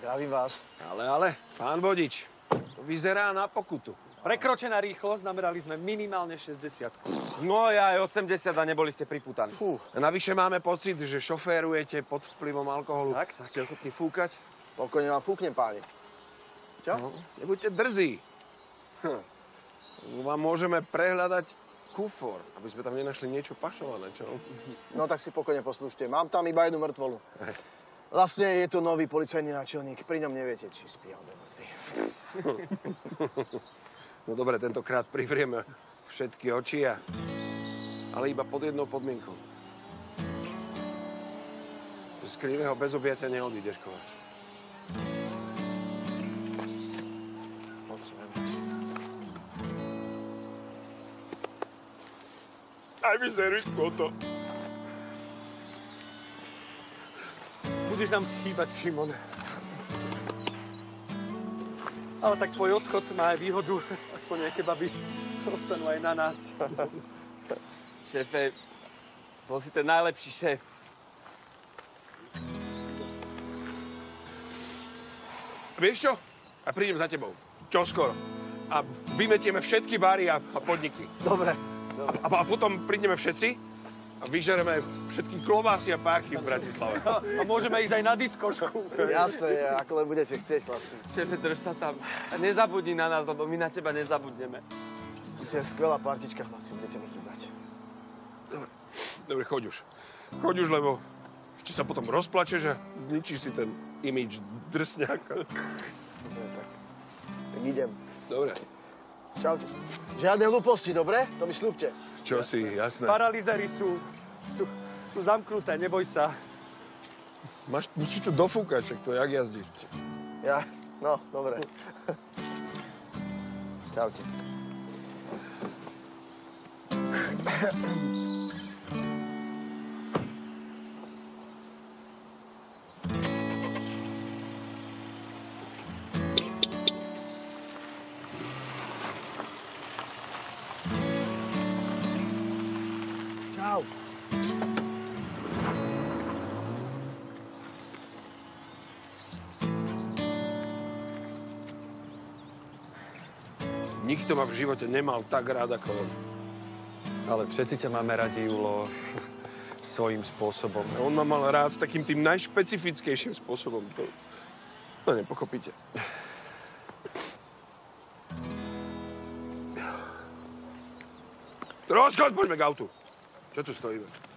Zdravím vás. Ale, ale, pán vodič, to vyzerá na pokutu. Prekročená rýchlosť, namerali sme minimálne 60. No ja aj 80 a neboli ste priputaní. Fú. Navyše máme pocit, že šoférujete pod vplyvom alkoholu. Tak, tak. Ste ochotní fúkať? Pokojne vám fúknem, páni. Čo? No, nebuďte drzí. Hm. Vám môžeme prehľadať kufor, aby sme tam nenašli niečo pašované, čo? No tak si pokojne poslúžte. Mám tam iba jednu mŕtvolu. Vlastne je to nový policajný náčelník. Pri ňom neviete, či spí alebo mŕtvy. No dobre, tentokrát privrieme všetky oči a... Ale iba pod jednou podmienkou. Z krivého bez objatia neodídeš, Kováč. Poď sem. Aj mi servisku o Budeš nám chýbať, Šimon. Ale tak tvoj odchod má aj výhodu. Aspoň nejaké baby ostanú aj na nás. Šéfe, bol si ten najlepší šéf. Vieš čo? A prídem za tebou. Čo skoro. A vymetieme všetky bary a, a podniky. Dobre. A, a potom prídeme všetci a vyžereme všetky klobásy a párky v Bratislave. A môžeme ísť aj na diskošku. Jasné, ako len budete chcieť, chlapci. Šéfe, drž sa tam. A nezabudni na nás, lebo my na teba nezabudneme. Ste skvelá partička, chlapci, budete mi chýbať. Dobre, Dobre, choď už. Choď už, lebo ešte sa potom rozplačeš a zničíš si ten imidž drsňáka. Dobre, tak. Tak idem. Dobre. Čaute. Žiadne hlúposti, dobre? To mi slúbte. Čo si, jasné. Paralizery sú, sú, sú zamknuté, neboj sa. Máš, musíš to dofúkať, však to jak jazdíš. Ja? No, dobre. Čaute. Čau. Nikto ma v živote nemal tak rád ako on. Ale všetci ťa máme radi, Julo, svojím spôsobom. On ma mal rád takým tým najšpecifickejším spôsobom. To, to nepochopíte. Rozchod, poďme k autu. 400 ide.